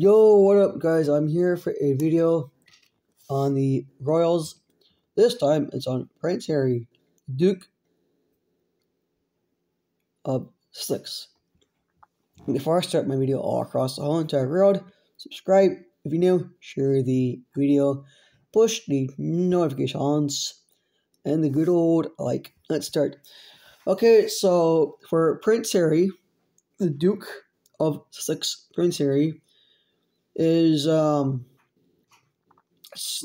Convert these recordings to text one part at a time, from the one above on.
Yo, what up, guys? I'm here for a video on the Royals. This time it's on Prince Harry, Duke of Sussex. Before I start my video all across the whole entire world, subscribe if you're new, share the video, push the notifications, and the good old like. Let's start. Okay, so for Prince Harry, the Duke of Sussex, Prince Harry, is um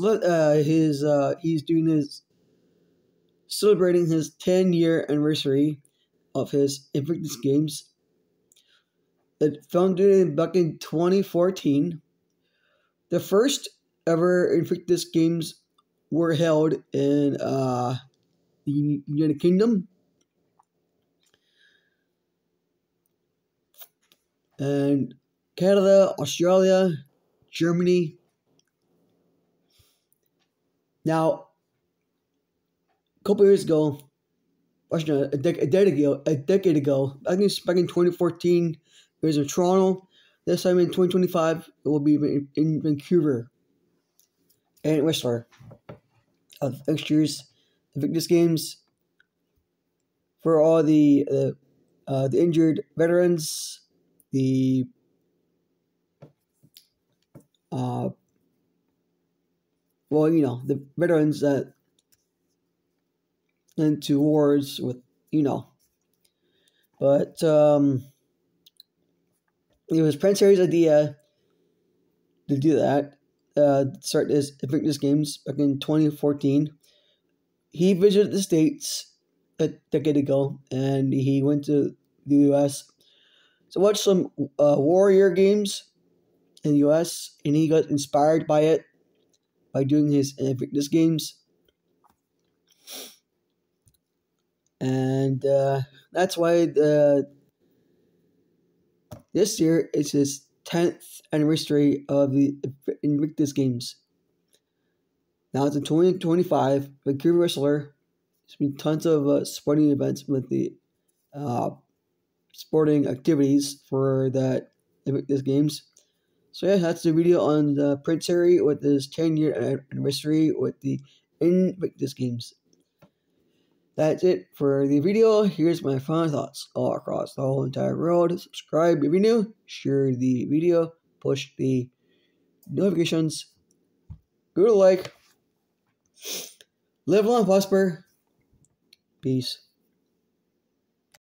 uh, his uh he's doing his celebrating his 10 year anniversary of his Invictus Games. It founded back in 2014. The first ever Invictus Games were held in uh, the United Kingdom. And Canada, Australia, Germany. Now, a couple years ago, actually, a, a decade ago, a decade ago, I think back in 2014, it was in Toronto. This time in 2025, it will be in, in Vancouver and Whistler. Of fixtures, the Invictus Games for all the uh, uh, the injured veterans, the uh, well, you know, the veterans that into wars with, you know. But um, it was Prince Harry's idea to do that, uh, start this Invictus Games back in 2014. He visited the States a decade ago, and he went to the U.S. to watch some uh, Warrior games in the US, and he got inspired by it by doing his Invictus games. And uh, that's why the, this year is his 10th anniversary of the Invictus Games. Now it's in 2025, Vancouver Whistler. There's been tons of uh, sporting events with the uh, sporting activities for that Invictus Games. So yeah, that's the video on the Prince Harry with his 10 year anniversary with the Invictus Games. That's it for the video. Here's my final thoughts all across the whole entire world. Subscribe if you're new, share the video, push the notifications, go to like, live long, prosper, peace.